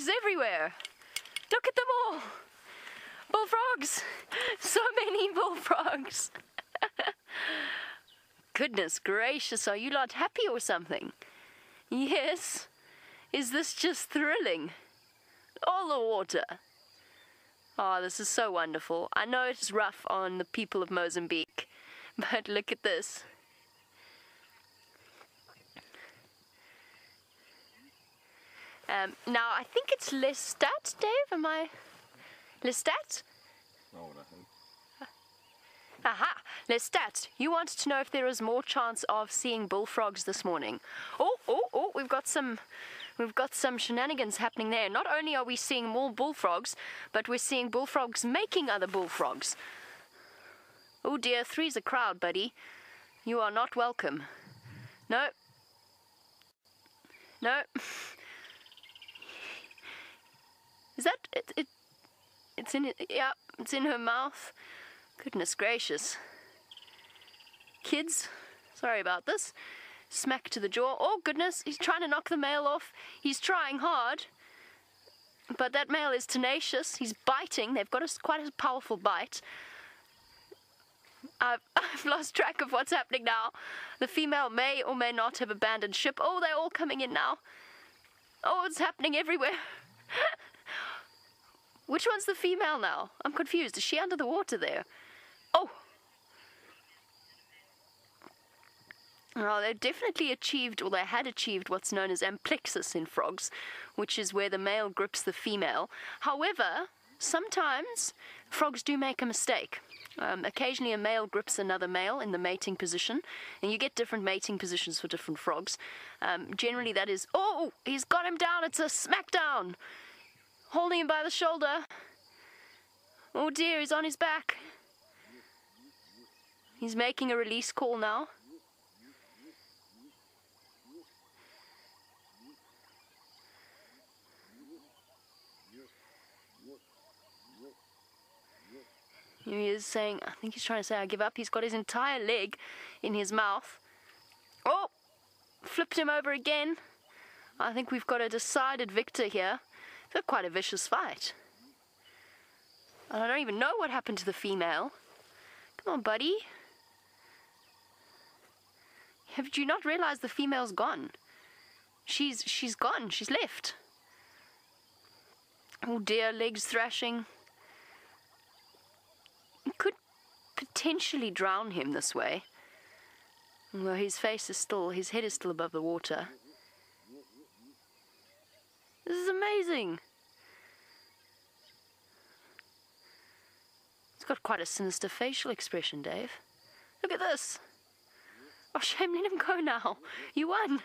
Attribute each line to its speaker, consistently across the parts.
Speaker 1: bullfrogs everywhere. Look at them all. Bullfrogs. So many bullfrogs. Goodness gracious, are you lot happy or something? Yes. Is this just thrilling? All the water. Oh, this is so wonderful. I know it's rough on the people of Mozambique, but look at this. Um, now, I think it's Lestat, Dave. Am I? Lestat?
Speaker 2: Oh, I think.
Speaker 1: Aha! Lestat, you wanted to know if there is more chance of seeing bullfrogs this morning. Oh, oh, oh! We've got some, we've got some shenanigans happening there. Not only are we seeing more bullfrogs, but we're seeing bullfrogs making other bullfrogs. Oh dear, three's a crowd, buddy. You are not welcome. No. No. Is that it? it it's in. Yeah, it's in her mouth. Goodness gracious. Kids, sorry about this. Smack to the jaw. Oh goodness, he's trying to knock the male off. He's trying hard. But that male is tenacious. He's biting. They've got a, quite a powerful bite. I've, I've lost track of what's happening now. The female may or may not have abandoned ship. Oh, they're all coming in now. Oh, it's happening everywhere. Which one's the female now? I'm confused. Is she under the water there? Oh! Well, they've definitely achieved, or they had achieved, what's known as amplexus in frogs, which is where the male grips the female. However, sometimes frogs do make a mistake. Um, occasionally, a male grips another male in the mating position, and you get different mating positions for different frogs. Um, generally, that is, oh, he's got him down, it's a smackdown! Holding him by the shoulder. Oh dear, he's on his back. He's making a release call now. He is saying, I think he's trying to say, I give up. He's got his entire leg in his mouth. Oh! Flipped him over again. I think we've got a decided victor here. Quite a vicious fight. And I don't even know what happened to the female. Come on, buddy. Have you not realized the female's gone? She's she's gone. She's left. Oh dear, legs thrashing. Could potentially drown him this way. Although his face is still, his head is still above the water. This is amazing. It's got quite a sinister facial expression, Dave. Look at this. Oh, shame, let him go now. You won.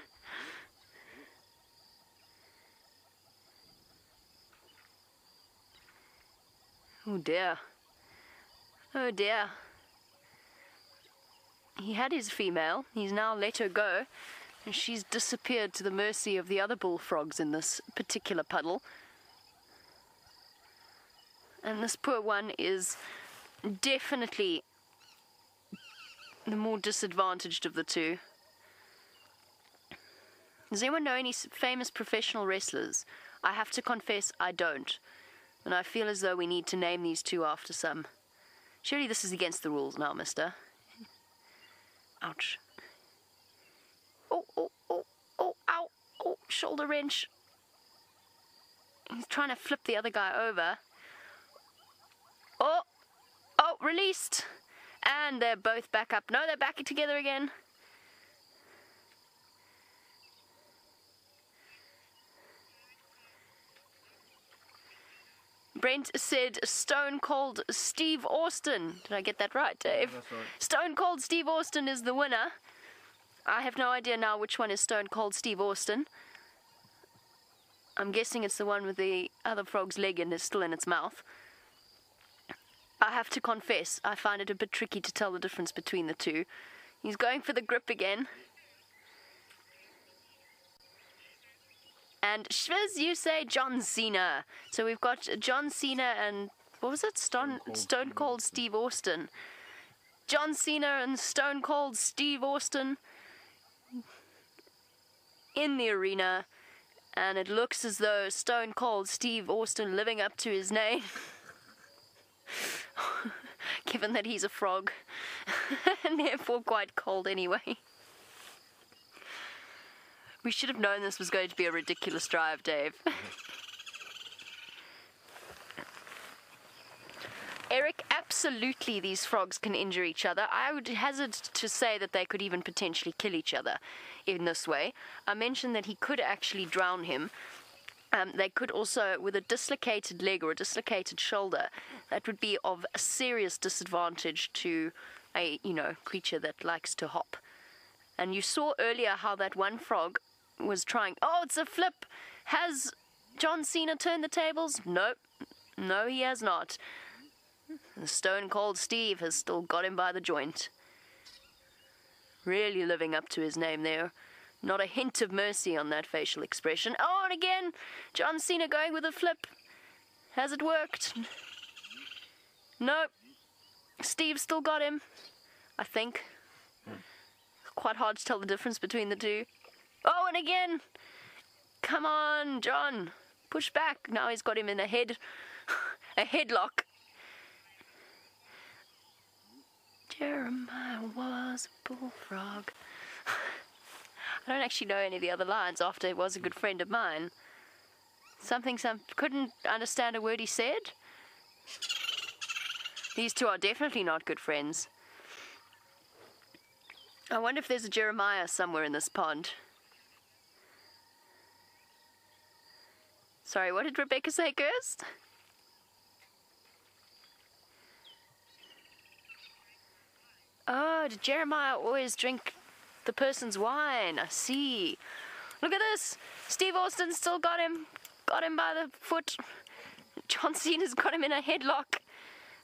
Speaker 1: Oh dear. Oh dear. He had his female. He's now let her go. And she's disappeared to the mercy of the other bullfrogs in this particular puddle. And this poor one is definitely the more disadvantaged of the two. Does anyone know any famous professional wrestlers? I have to confess, I don't. And I feel as though we need to name these two after some. Surely this is against the rules now, mister. Ouch. Oh, oh, oh, oh, ow, oh, shoulder wrench. He's trying to flip the other guy over. Oh, oh, released. And they're both back up. No, they're back together again. Brent said Stone Cold Steve Austin. Did I get that right, Dave?
Speaker 2: Right.
Speaker 1: Stone Cold Steve Austin is the winner. I have no idea now which one is Stone Cold Steve Austin. I'm guessing it's the one with the other frog's leg and is still in its mouth. I have to confess, I find it a bit tricky to tell the difference between the two. He's going for the grip again. And Shviz, you say John Cena. So we've got John Cena and what was it? Stone, Stone Cold Steve Austin. John Cena and Stone Cold Steve Austin in the arena. And it looks as though Stone Cold Steve Austin living up to his name. Given that he's a frog. and therefore quite cold anyway. We should have known this was going to be a ridiculous drive, Dave. Eric, absolutely these frogs can injure each other. I would hazard to say that they could even potentially kill each other in this way. I mentioned that he could actually drown him. Um, they could also, with a dislocated leg or a dislocated shoulder, that would be of a serious disadvantage to a you know creature that likes to hop. And you saw earlier how that one frog was trying. Oh, it's a flip. Has John Cena turned the tables? Nope. No, he has not. Stone cold Steve has still got him by the joint. Really living up to his name there. Not a hint of mercy on that facial expression. Oh, and again, John Cena going with a flip. Has it worked? Nope. Steve still got him. I think. Quite hard to tell the difference between the two. Oh, and again! Come on, John. Push back. Now he's got him in a head. a headlock. Jeremiah was a bullfrog. I don't actually know any of the other lines after he was a good friend of mine. Something some couldn't understand a word he said. These two are definitely not good friends. I wonder if there's a Jeremiah somewhere in this pond. Sorry, what did Rebecca say, Kirst? Oh, did Jeremiah always drink the person's wine? I see. Look at this. Steve Austin still got him. Got him by the foot. John Cena's got him in a headlock.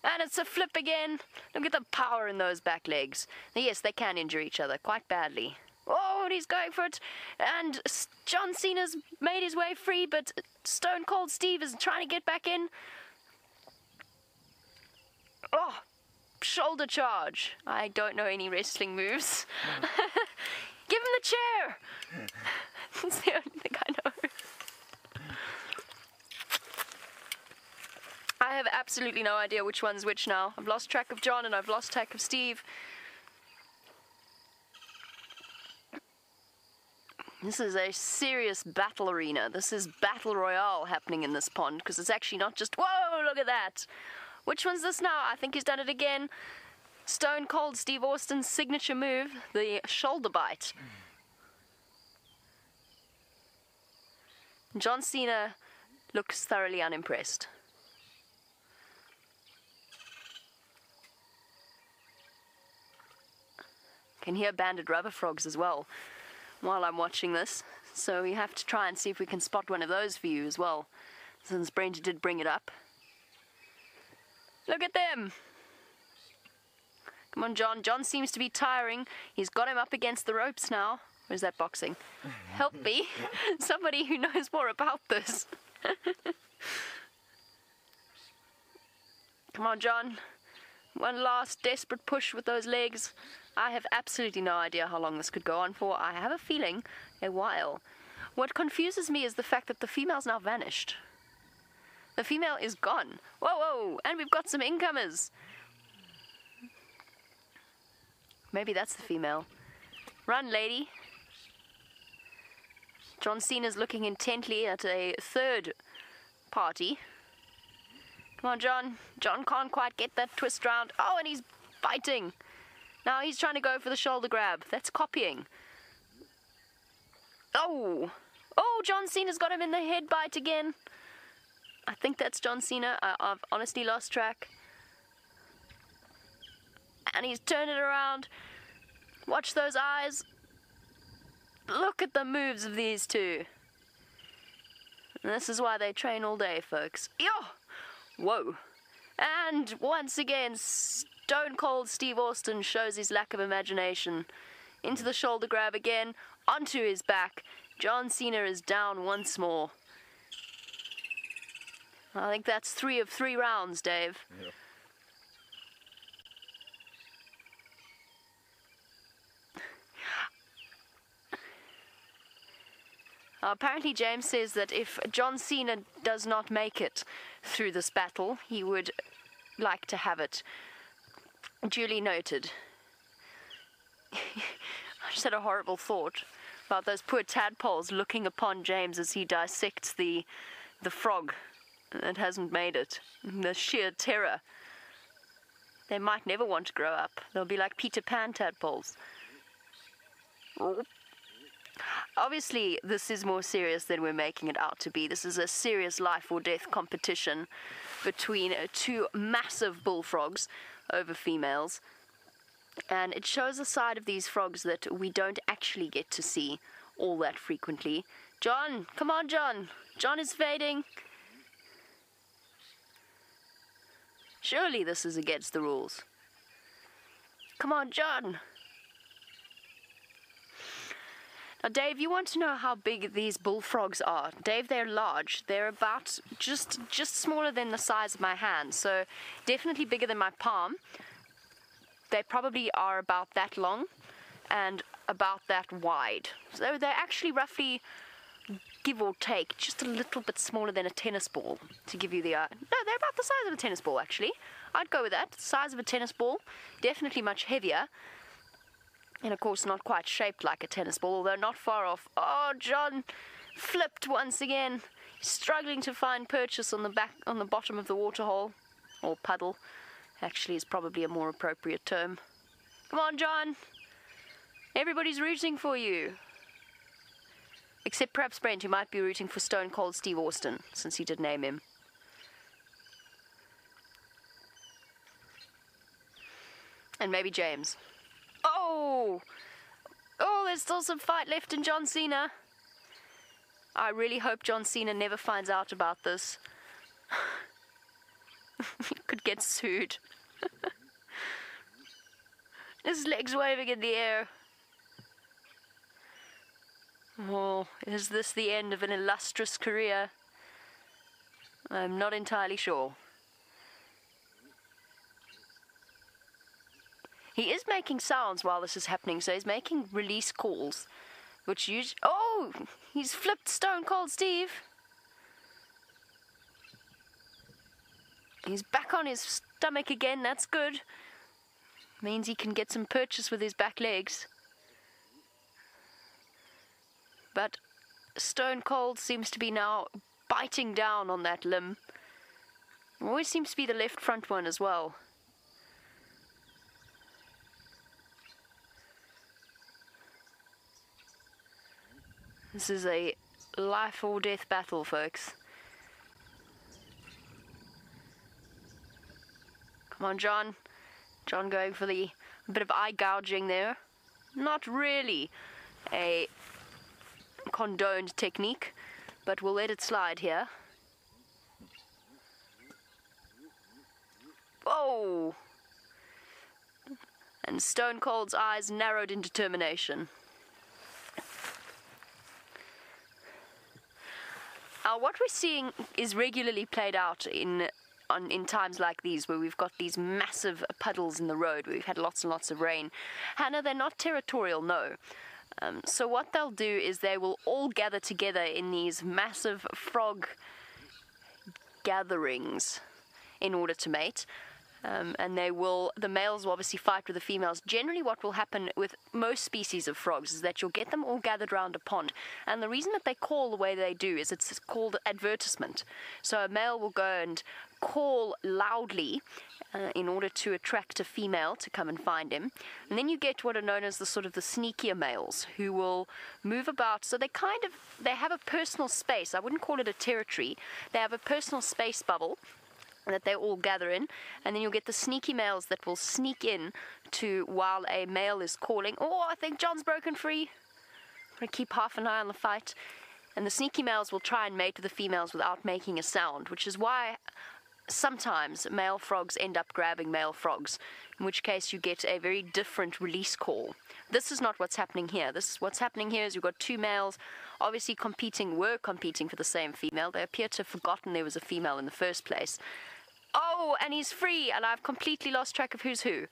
Speaker 1: And it's a flip again. Look at the power in those back legs. Yes, they can injure each other quite badly. Oh, and he's going for it. And John Cena's made his way free, but Stone Cold Steve is trying to get back in. Oh, shoulder charge. I don't know any wrestling moves. Give him the chair. That's the only thing I know. I have absolutely no idea which one's which now. I've lost track of John and I've lost track of Steve. This is a serious battle arena. This is battle royale happening in this pond because it's actually not just, whoa, look at that. Which one's this now? I think he's done it again. Stone Cold Steve Austin's signature move, the shoulder bite. John Cena looks thoroughly unimpressed. Can hear banded rubber frogs as well while I'm watching this. So we have to try and see if we can spot one of those for you as well, since Brenda did bring it up. Look at them! Come on, John. John seems to be tiring. He's got him up against the ropes now. Where's that boxing? Help me. Somebody who knows more about this. Come on, John. One last desperate push with those legs. I have absolutely no idea how long this could go on for. I have a feeling a while. What confuses me is the fact that the female's now vanished. The female is gone. Whoa, whoa, and we've got some incomers. Maybe that's the female. Run, lady. John Cena's looking intently at a third party. Come on, John. John can't quite get that twist round. Oh, and he's biting. Now he's trying to go for the shoulder grab. That's copying. Oh! Oh, John Cena's got him in the head bite again. I think that's John Cena. I, I've honestly lost track. And he's turned it around. Watch those eyes. Look at the moves of these two. And this is why they train all day, folks. Yo! Whoa. And once again, Stone Cold Steve Austin shows his lack of imagination. Into the shoulder grab again, onto his back. John Cena is down once more. I think that's three of three rounds, Dave. Yep. Uh, apparently, James says that if John Cena does not make it through this battle, he would like to have it. Duly noted. I just had a horrible thought about those poor tadpoles looking upon James as he dissects the the frog that hasn't made it. The sheer terror. They might never want to grow up. They'll be like Peter Pan tadpoles. Obviously, this is more serious than we're making it out to be. This is a serious life or death competition between two massive bullfrogs over females. And it shows a side of these frogs that we don't actually get to see all that frequently. John, come on, John. John is fading. Surely this is against the rules. Come on, John. Now, Dave, you want to know how big these bullfrogs are. Dave, they're large. They're about just just smaller than the size of my hand, so definitely bigger than my palm. They probably are about that long and about that wide. So they're actually roughly, give or take, just a little bit smaller than a tennis ball, to give you the... Uh, no, they're about the size of a tennis ball, actually. I'd go with that. Size of a tennis ball, definitely much heavier. And of course, not quite shaped like a tennis ball, although not far off. Oh, John flipped once again, struggling to find purchase on the back, on the bottom of the waterhole, or puddle. Actually, is probably a more appropriate term. Come on, John. Everybody's rooting for you. Except perhaps Brent, who might be rooting for Stone Cold Steve Austin, since he did name him. And maybe James. Oh! Oh, there's still some fight left in John Cena. I really hope John Cena never finds out about this. he could get sued. His legs waving in the air. Oh, is this the end of an illustrious career? I'm not entirely sure. He is making sounds while this is happening, so he's making release calls, which usually. Oh, he's flipped Stone Cold Steve. He's back on his stomach again. That's good. Means he can get some purchase with his back legs. But Stone Cold seems to be now biting down on that limb. Always seems to be the left front one as well. This is a life or death battle, folks. Come on, John. John going for the bit of eye gouging there. Not really a condoned technique, but we'll let it slide here. Oh! And Stone Cold's eyes narrowed in determination. Now, what we're seeing is regularly played out in on, in times like these where we've got these massive puddles in the road, where we've had lots and lots of rain. Hannah, they're not territorial, no. Um, so what they'll do is they will all gather together in these massive frog gatherings in order to mate. Um, and they will, the males will obviously fight with the females. Generally, what will happen with most species of frogs is that you'll get them all gathered around a pond. And the reason that they call the way they do is it's called advertisement. So a male will go and call loudly uh, in order to attract a female to come and find him. And then you get what are known as the sort of the sneakier males who will move about. So they kind of they have a personal space. I wouldn't call it a territory. They have a personal space bubble that they all gather in, and then you'll get the sneaky males that will sneak in to while a male is calling. Oh, I think John's broken free. I'm gonna keep half an eye on the fight. And the sneaky males will try and mate with the females without making a sound, which is why sometimes male frogs end up grabbing male frogs, in which case you get a very different release call. This is not what's happening here. This is what's happening here is you've got two males obviously competing were competing for the same female. They appear to have forgotten there was a female in the first place. Oh, and he's free, and I've completely lost track of who's who.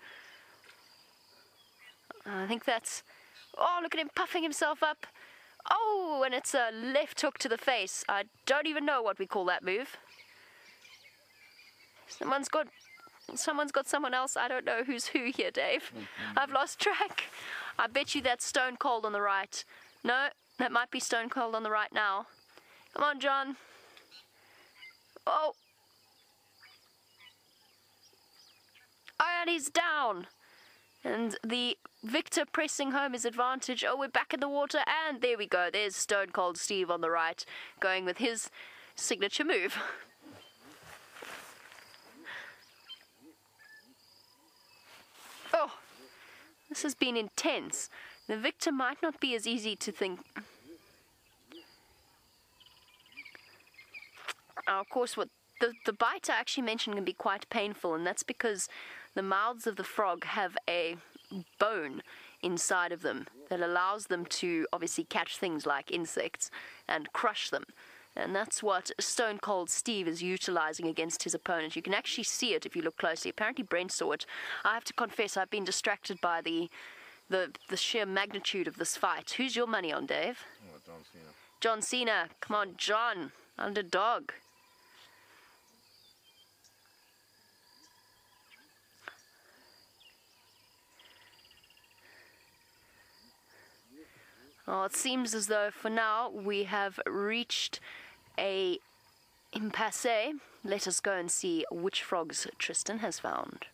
Speaker 1: I think that's. Oh, look at him puffing himself up. Oh, and it's a left hook to the face. I don't even know what we call that move. Someone's got someone's got someone else. I don't know who's who here, Dave. Mm-hmm. I've lost track. I bet you that's Stone Cold on the right. No, that might be Stone Cold on the right now. Come on, John. Oh. And he's down. And the victor pressing home his advantage. Oh, we're back in the water, and there we go. There's Stone Cold Steve on the right, going with his signature move. Oh, this has been intense. The victor might not be as easy to think. Now, of course, what the, the bite I actually mentioned can be quite painful, and that's because the mouths of the frog have a bone inside of them that allows them to obviously catch things like insects and crush them. And that's what Stone Cold Steve is utilizing against his opponent. You can actually see it if you look closely. Apparently, Brent saw it. I have to confess, I've been distracted by the the, the sheer magnitude of this fight. Who's your money on, Dave?
Speaker 2: Oh, John Cena.
Speaker 1: John Cena. Come on, John. Underdog. Well, it seems as though for now we have reached a impasse. Let us go and see which frogs Tristan has found.